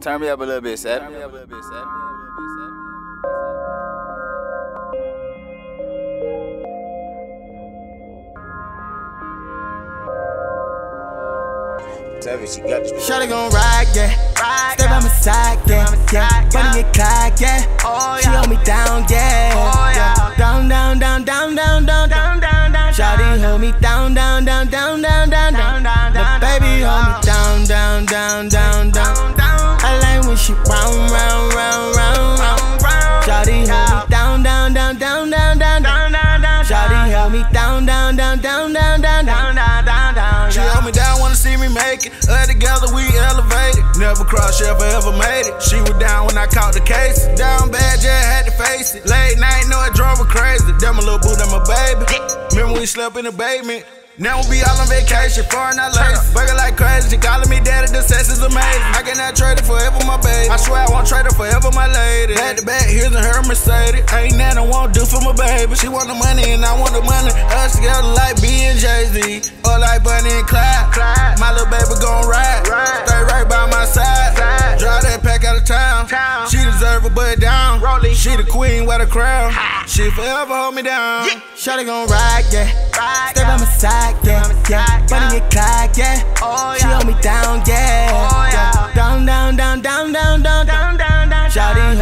Turn me up a little bit, Seth. Turn me up a little bit, Seth. Savage, she got this. Shawty gon' ride, yeah. Ride, Stay by my side, yeah. Stay by my yeah. side, Bonnie clock, yeah. Oh, She hold me down, yeah. Me down, down, down, down, down, down, down, down. down, down. She held me down, wanna see me make it. Us together, we elevated. Never crossed, ever, ever made it. She was down when I caught the case. Down bad, just had to face it. Late night, know it drove her crazy. Damn, my little boo, that my baby. Remember we slept in the basement. Now we be all on vacation, foreign not lace. Burger like crazy, she calling me daddy, the sex is amazing. I cannot trade it forever, my baby. Lady. Back to back, here's a her Mercedes. Ain't nothing I won't do for my baby. She want the money and I want the money. Us together like B and Jay Z, or like Bonnie and Clyde. Clyde. My little baby gon' ride, Ride. stay right by my side. Side. Drive that pack out of town. Town. She deserve a butt down. Rollie. She the queen, with the crown. She forever hold me down. Shawty gon' ride, yeah. Ride, Stay by my side, yeah. Stay by my yeah. side, Bonnie yeah.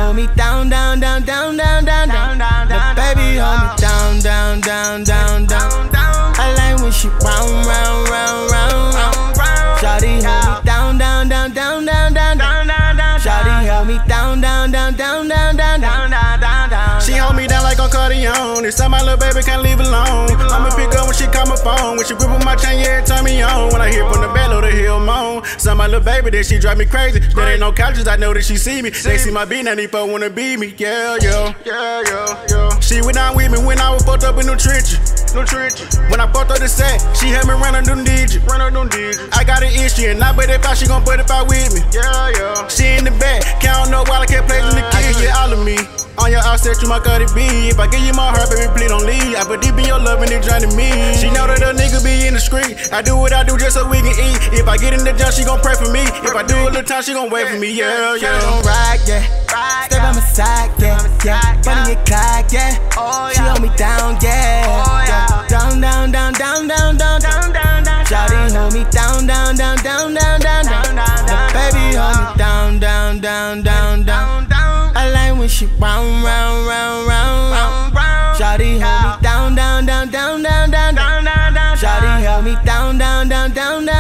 Hold me down, down, down, down, down, down, Down, down, The down, baby hold me down, down, down, down, down. Down, down, I like when she round, round, round, round, round. round, round. Shawty hold me down, down, down, down, down, down, down. Down, down, down, Shawty hold me down, down, down, down, down, down, down. down, down, down, down. She hold me down like on Cardion. This time my little baby can't leave alone. I'ma pick up when she call my phone. When she grip on my chain, yeah, it turn little baby that she drive me crazy. There ain't no couches, I know that she see me. They see my beat, 94 wanna be me. Yeah, yeah, yeah, yeah, yeah. She went down with me when I was fucked up in the trenches. No trenches. When I fucked up the set, she had me run on them digits. Run on them digits. I got an issue and I bet if I she gon' put it out with me. Yeah, yeah. She in the back, count no while I kept playing the kid. Yeah, all of me. On your outset, you my Cardi B. If I give you my heart, baby, please don't leave. I put deep in your love and it drowning me. She know that a nigga be in the street. I do what I do just so we can eat. If I get in the jump, she gon' pray for me. If I do a little time, she gon' wait for me. Yeah, Shawty yeah. gon' ride, yeah. Ride, Stay by my side, yeah. yeah. side, Bonnie yeah. get clock, yeah. Oh, She yeah. hold me down, yeah. Down, down, down, down, down, down, Down, down, The baby hold me down, down, down, down, down. down, down, I like when she round, round, round, round, round. round. Shawty hold me down, down, down, down, down, down, down. Down, Shawty hold me down, down. down, down, down,